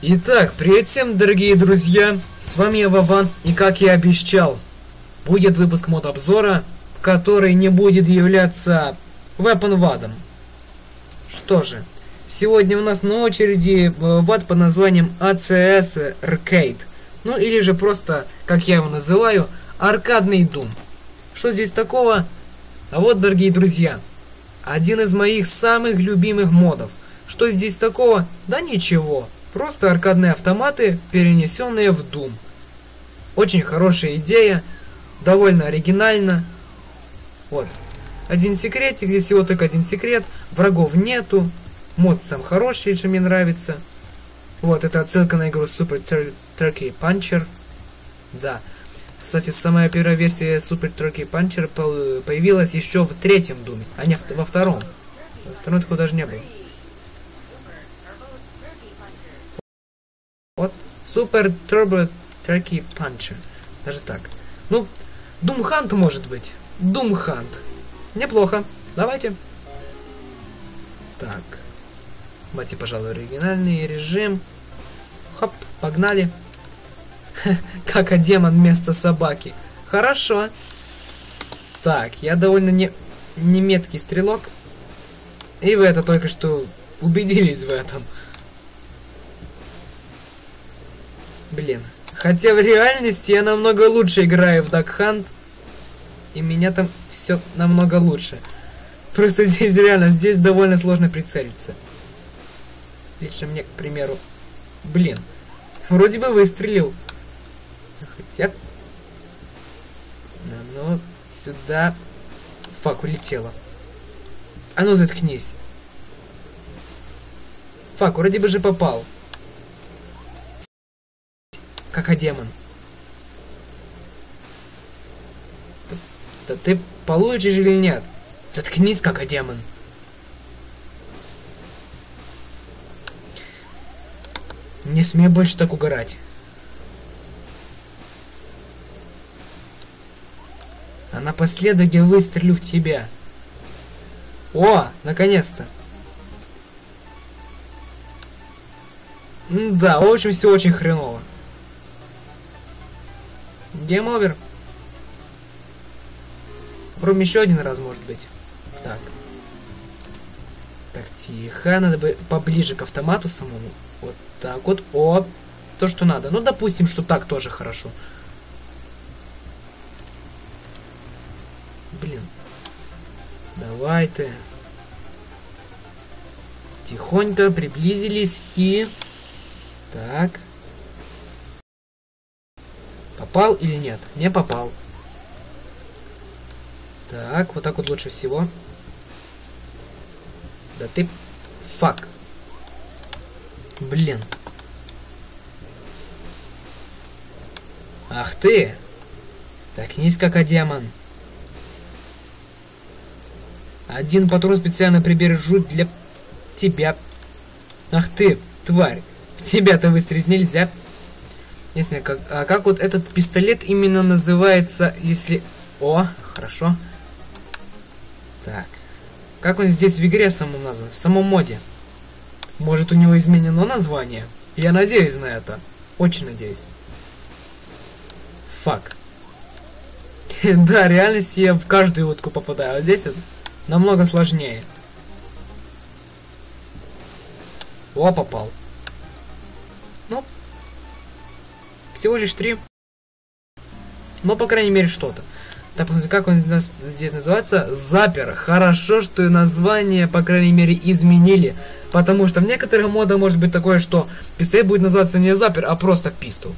Итак, привет всем, дорогие друзья! С вами я Вован, и как я обещал, будет выпуск мод обзора, который не будет являться Weapon вадом. Что же, сегодня у нас на очереди э, вад под названием ACS Arcade. Ну или же просто, как я его называю, аркадный Doom. Что здесь такого? А вот, дорогие друзья, один из моих самых любимых модов. Что здесь такого? Да ничего. Просто аркадные автоматы, перенесенные в Doom. Очень хорошая идея, довольно оригинально. Вот. Один секретик, здесь всего только один секрет, врагов нету, мод сам хороший, что мне нравится. Вот, это отсылка на игру Super Turkey Puncher. Да. Кстати, самая первая версия Super Turkey Puncher появилась еще в третьем Думе, а не во втором. Во втором такого даже не было. Вот. Супер Turbo Turkey Puncher. Даже так. Ну, Hunt может быть. Hunt. Неплохо. Давайте. Так. Давайте, пожалуй, оригинальный режим. Хоп, погнали. как а демон вместо собаки. Хорошо. Так, я довольно не, не меткий стрелок. И вы это только что убедились в этом. Блин. Хотя в реальности я намного лучше играю в Duck Hunt. И меня там все намного лучше. Просто здесь реально, здесь довольно сложно прицелиться. Лично мне, к примеру. Блин. Вроде бы выстрелил. Хотя... Ну, сюда... Фак, улетело. А ну, заткнись. Фак, вроде бы же попал как демон. Да ты получишь или нет? Заткнись, как демон. Не смей больше так угорать. А напоследок я выстрелю в тебя. О, наконец-то. Да, в общем, все очень хреново. Game over. Попробуем еще один раз, может быть. Так. Так, тихо. Надо бы поближе к автомату самому. Вот так вот. О, то, что надо. Ну, допустим, что так тоже хорошо. Блин. Давай ты. Тихонько приблизились и... Так. Попал или нет? Не попал. Так, вот так вот лучше всего. Да ты... Фак. Блин. Ах ты! Так низко, как демон. Один патрон специально прибережу для тебя. Ах ты, тварь. Тебя-то выстрелить нельзя. Если как, а как вот этот пистолет именно называется, если... О, хорошо. Так. Как он здесь в игре самом назван, в самом моде? Может у него изменено название? Я надеюсь на это. Очень надеюсь. Фак. да, в реальности я в каждую утку попадаю, а здесь вот намного сложнее. О, попал. Всего лишь три. Но, по крайней мере, что-то. Так, посмотрите, как он здесь называется? Запер. Хорошо, что название, по крайней мере, изменили. Потому что в некоторых модах может быть такое, что пистолет будет называться не запер, а просто пистол.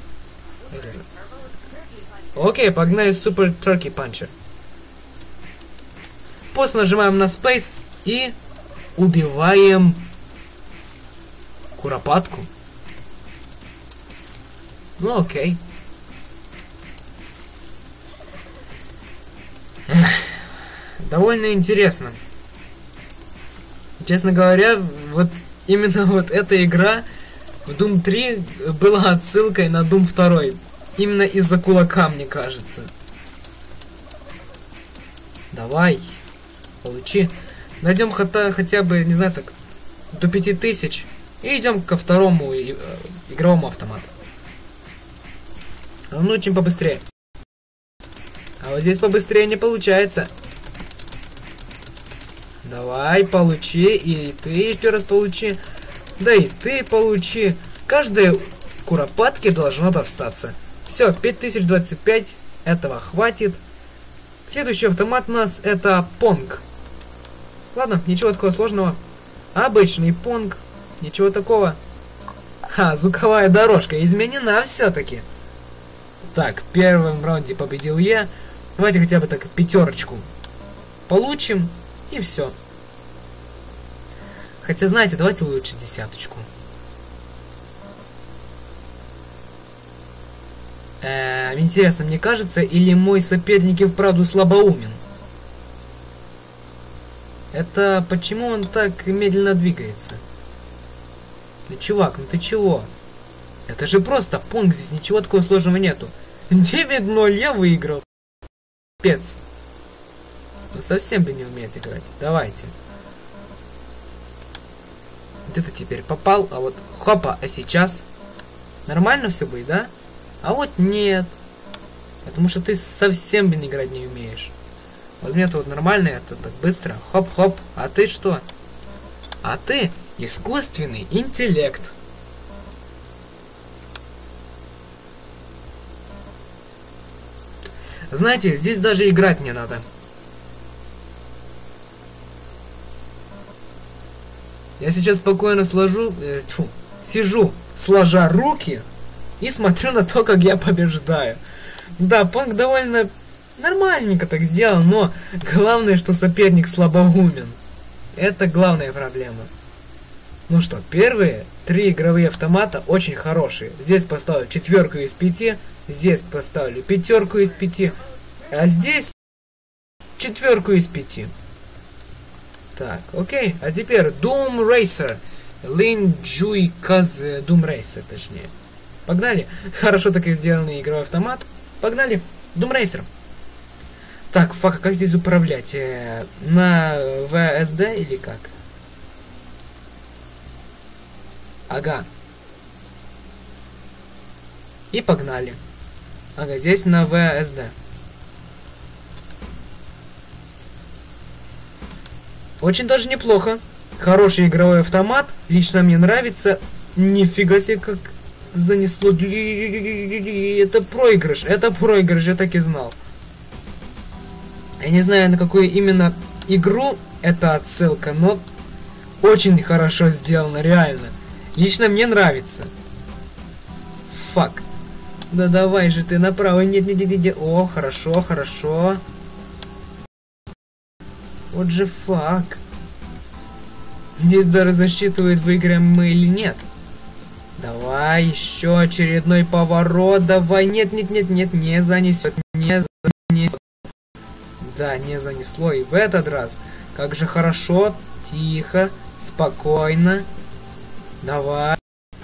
Окей, погнали Super Turkey Puncher. После нажимаем на Space и убиваем Куропатку. Ну окей. Довольно интересно. Честно говоря, вот именно вот эта игра в Doom 3 была отсылкой на Doom 2. Именно из-за кулака, мне кажется. Давай. Получи. Найдем хотя, хотя бы, не знаю, так, до 5000. И идем ко второму э, игровому автомату. Ну, чем побыстрее. А вот здесь побыстрее не получается. Давай, получи. И ты еще раз получи. Да и ты получи. Каждой куропатке должно достаться. Все, 5025. Этого хватит. Следующий автомат у нас это Понг. Ладно, ничего такого сложного. Обычный Понг. Ничего такого. Ха, звуковая дорожка изменена все-таки. Так, в первом раунде победил я. Давайте хотя бы так пятерочку получим. И все. Хотя, знаете, давайте лучше десяточку. Э, интересно, мне кажется, или мой соперник и вправду слабоумен? Это почему он так медленно двигается? Ну, чувак, ну ты чего? Это же просто пункт, здесь ничего такого сложного нету. 9-0 я выиграл. Пец. Ну совсем бы не умеет играть. Давайте. Вот это теперь попал, а вот хопа, а сейчас нормально все будет, да? А вот нет. Потому что ты совсем, блин, играть не умеешь. Вот мне-то вот нормально это так быстро. Хоп-хоп. А ты что? А ты искусственный интеллект. Знаете, здесь даже играть не надо. Я сейчас спокойно сложу, э, тьфу, сижу, сложа руки и смотрю на то, как я побеждаю. Да, Панк довольно нормальненько так сделал, но главное, что соперник слабоумен. Это главная проблема. Ну что, первые три игровые автомата очень хорошие. Здесь поставлю четверку из пяти, здесь поставлю пятерку из пяти, а здесь четверку из пяти. Так, окей. А теперь Doom Racer. Лин Каз Doom Racer, точнее. Погнали. Хорошо так и сделанный игровой автомат. Погнали. Doom Racer. Так, фак, как здесь управлять? Э, на VSD или как? Ага. И погнали. Ага, здесь на VSD. Очень даже неплохо. Хороший игровой автомат. Лично мне нравится. Нифига себе, как занесло. Это проигрыш. Это проигрыш, я так и знал. Я не знаю, на какую именно игру это отсылка, но очень хорошо сделано, реально. Лично мне нравится. Фак. Да давай же ты направо. Нет, нет, нет, нет. О, хорошо, хорошо. Вот же фак. Здесь даже засчитывает, выиграем мы или нет. Давай, еще очередной поворот. Давай, нет, нет, нет, нет, не занесет, не занесет. Да, не занесло. И в этот раз, как же хорошо, тихо, спокойно. Давай.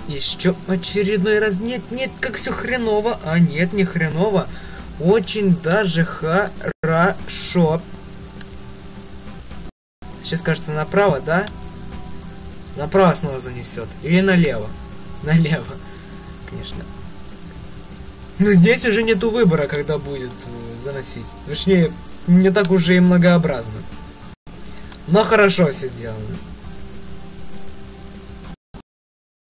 Еще очередной раз. Нет, нет, как все хреново. А нет, не хреново. Очень даже хорошо. Сейчас, кажется, направо, да? Направо снова занесет. Или налево? Налево, конечно. Но здесь уже нету выбора, когда будет э, заносить. Точнее, не так уже и многообразно. Но хорошо все сделано.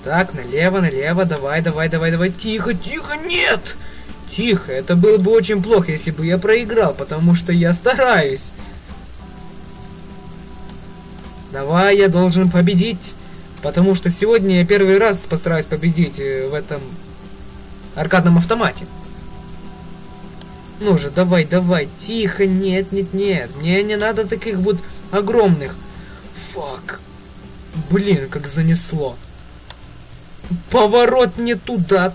Так, налево, налево, давай, давай, давай, давай. Тихо, тихо, нет! Тихо, это было бы очень плохо, если бы я проиграл, потому что я стараюсь. Давай, я должен победить. Потому что сегодня я первый раз постараюсь победить э, в этом аркадном автомате. Ну же, давай, давай, тихо, нет, нет, нет. Мне не надо таких вот огромных. Фак. Блин, как занесло. Поворот не туда.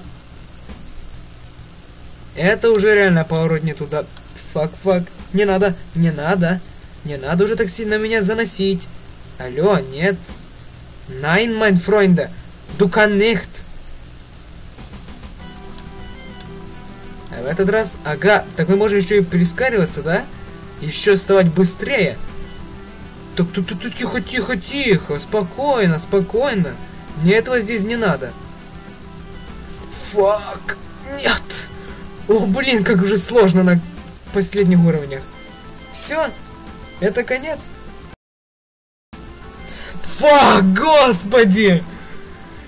Это уже реально поворот не туда. Фак, фак. Не надо, не надо. Не надо уже так сильно меня заносить. Алло, нет. Nein, mein Freunde. Du kann nicht. А в этот раз... Ага, так мы можем еще и перескариваться, да? Еще вставать быстрее. Так, тут, тут, тихо, тихо, тихо. Спокойно, спокойно. Мне этого здесь не надо. Фак. Нет. О, блин, как уже сложно на последних уровнях. Все? Это конец? Фак, господи!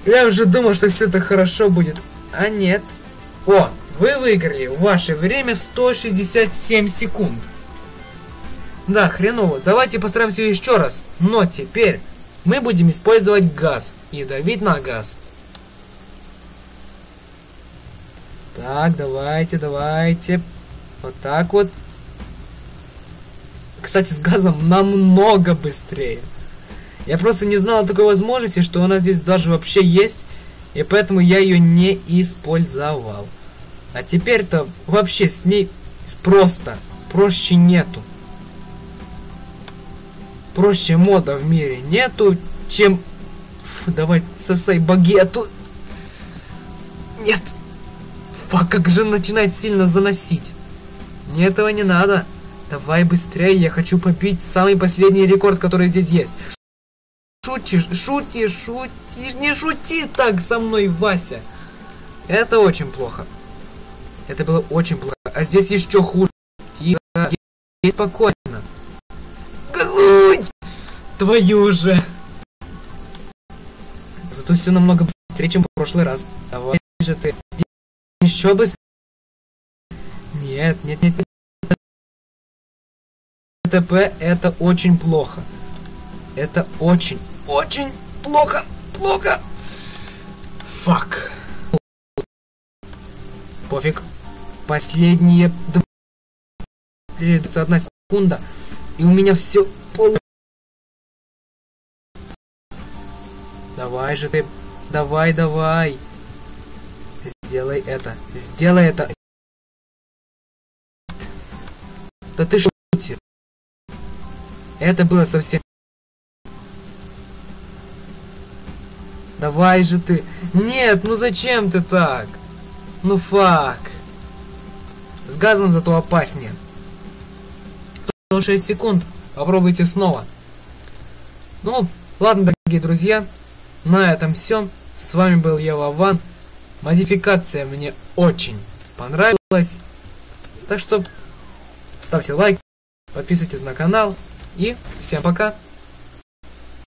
Я уже думал, что все так хорошо будет. А нет. О, вы выиграли. Ваше время 167 секунд. Да, хреново. Давайте постараемся еще раз. Но теперь мы будем использовать газ и давить на газ. Так, давайте, давайте. Вот так вот. Кстати, с газом намного быстрее. Я просто не знал такой возможности, что она здесь даже вообще есть. И поэтому я ее не использовал. А теперь-то вообще с ней просто проще нету. Проще мода в мире нету, чем... Фу, давай сосай багету. Нет. Фак, как же начинает сильно заносить. Мне этого не надо. Давай быстрее, я хочу побить самый последний рекорд, который здесь есть. Шутишь, шутишь, шутишь, не шути так со мной, Вася. Это очень плохо. Это было очень плохо. А здесь еще хуже. Тихо, спокойно. Твою же. Зато все намного быстрее, чем в прошлый раз. Давай же ты. Еще быстрее. Нет, нет, нет. ТП это очень плохо. Это очень, очень плохо. Плохо. Фак. Пофиг. Последние 21 секунда. И у меня все Давай же ты. Давай, давай. Сделай это. Сделай это. Да ты шутишь. Это было совсем... Давай же ты. Нет, ну зачем ты так? Ну фак. С газом зато опаснее. 6 секунд. Попробуйте снова. Ну, ладно, дорогие друзья. На этом все. С вами был я, Вован. Модификация мне очень понравилась. Так что ставьте лайк, подписывайтесь на канал. И всем пока.